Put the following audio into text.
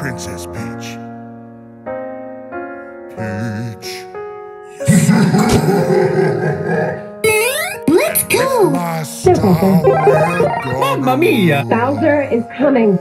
Princess Peach. Peach. Let's go! Mamma mia! Bowser is coming.